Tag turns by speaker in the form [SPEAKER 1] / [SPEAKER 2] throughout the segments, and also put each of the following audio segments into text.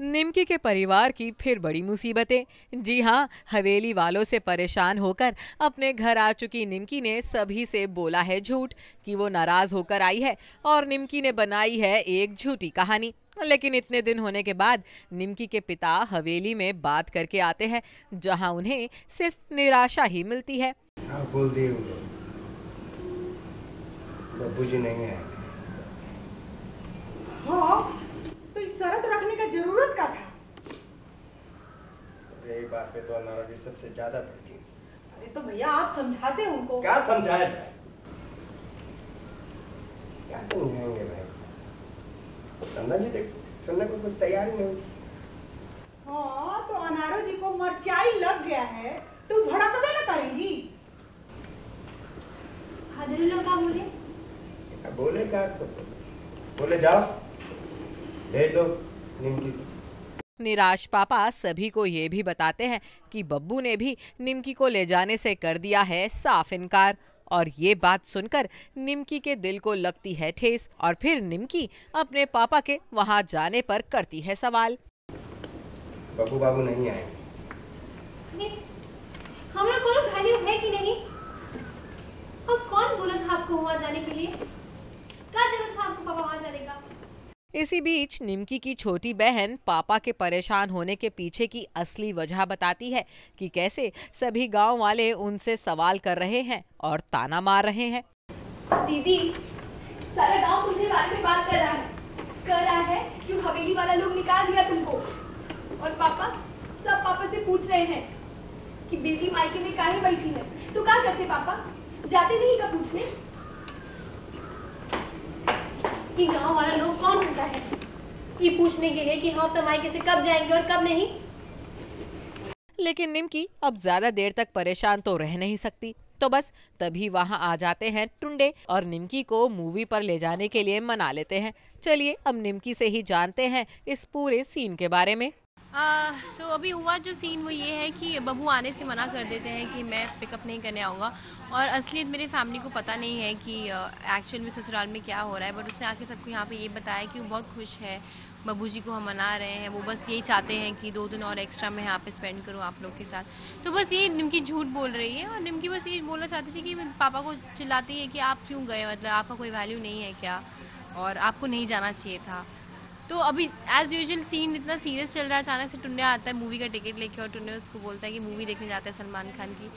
[SPEAKER 1] निमकी के परिवार की फिर बड़ी मुसीबतें। जी हाँ हवेली वालों से परेशान होकर अपने घर आ चुकी निमकी ने सभी से बोला है झूठ कि वो नाराज़ होकर आई है और निमकी ने बनाई है एक झूठी कहानी। लेकिन इतने दिन होने के बाद निमकी के पिता हवेली में बात करके आते हैं जहाँ उन्हें सिर्फ़ निराशा ही मिलती है।
[SPEAKER 2] हाँ बोल दिए बाबू जी नहीं है।
[SPEAKER 3] हाँ। का ज़रूरत का था।
[SPEAKER 2] यही बात पे तो नाराजी सबसे ज़्यादा बढ़ती
[SPEAKER 3] अरे तो भैया आप समझाते उनको।
[SPEAKER 2] क्या समझाया जाए क्या समझाएँगे भाई? सुनना जी देख सुनने को कुछ तैयार नहीं
[SPEAKER 3] हाँ तो अनारो जी को मरचाई लग गया है। तो भड़कवे न करेंगी
[SPEAKER 4] लोग क्या बोले?
[SPEAKER 2] बोले क्या? तो बोले जाओ ले दो। निमकी।
[SPEAKER 1] निराश पापा सभी को ये भी बताते हैं कि बब्बू ने भी निमकी को ले जाने से कर दिया है साफ़ इनकार। और ये बात सुनकर निमकी के दिल को लगती है ठेस और फिर निमकी अपने पापा के वहाँ जाने पर करती है सवाल।
[SPEAKER 2] बब्बू बाबू नहीं आए।
[SPEAKER 4] हमारा कोई वैल्यू है कि नहीं और कौन बोला था आपको वहाँ जाने के लिए क्या ज़रूरत था आपको पापा वहाँ जाने का
[SPEAKER 1] इसी बीच निमकी की छोटी बहन पापा के परेशान होने के पीछे की असली वजह बताती है कि कैसे सभी गाँव वाले उनसे सवाल कर रहे हैं और ताना मार रहे हैं।
[SPEAKER 4] दीदी, सारा गाँव में बात कर रहा है। कर रहा है क्यों हवेली वाला लोग निकाल दिया तुमको। और पापा, सब पापा से पूछ रहे हैं कि बेटी मायके में काहे बैठी है? तो क्या करते पापा? जाते नहीं का पूछने? कि गाँव वाला लोग कौन होता है? ये पूछने के लिए कि हम तो मायके से कब जाएँगे और कब नहीं।
[SPEAKER 1] लेकिन निमकी, अब ज़्यादा देर तक परेशान तो रह नहीं सकती। तो बस तभी वहाँ आ जाते हैं टुंडे और निमकी को मूवी पर ले जाने के लिए मना लेते हैं। चलिए, अब निमकी से ही जानते हैं इस पूरे सीन के बारे में।
[SPEAKER 5] आ, तो अभी हुआ जो सीन वो ये है कि बबू आने से मना कर देते हैं कि मैं पिकअप नहीं करने आऊँगा। और असलियत मेरी फैमिली को पता नहीं है कि एक्चुअल में ससुराल में क्या हो रहा है बट उसने आके सबको यहाँ पे ये बताया कि वो बहुत खुश है। बबू जी को हम मना रहे हैं। वो बस यही चाहते हैं कि दो दिन और एक्स्ट्रा मैं यहाँ पे स्पेंड करूँ आप लोग के साथ। तो बस ये निमकी झूठ बोल रही है और निमकी बस ये बोलना चाहती थी कि पापा को चिल्लाती है कि आप क्यों गए? मतलब आपका कोई वैल्यू नहीं है क्या? और आपको नहीं जाना चाहिए था। तो अभी एज यूजल सीन इतना सीरियस चल रहा है अचानक से टुन्ने आता है मूवी का टिकट लेके और टुन्ने उसको बोलता है कि मूवी देखने जाता है सलमान खान की।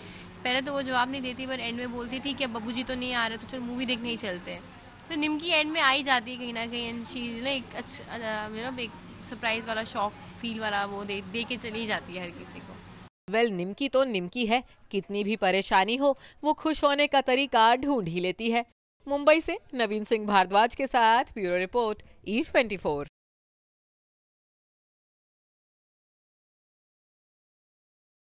[SPEAKER 5] पहले तो वो जवाब नहीं देती पर एंड में बोलती थी कि बब्बू जी तो नहीं आ रहे तो चलो मूवी देखने ही चलते हैं। तो निमकी एंड में आई जाती है कहीं ना कहीं एंड शी ना एक अच्छा एक सरप्राइज़ वाला शॉक फील वाला वो दे, दे के चली जाती है हर किसी को।
[SPEAKER 1] वेल well, निमकी तो निमकी है कितनी भी परेशानी हो वो खुश होने का तरीका ढूंढ ही लेती है। मुंबई से नवीन सिंह भारद्वाज के साथ ब्यूरो रिपोर्ट ई ट्वेंटी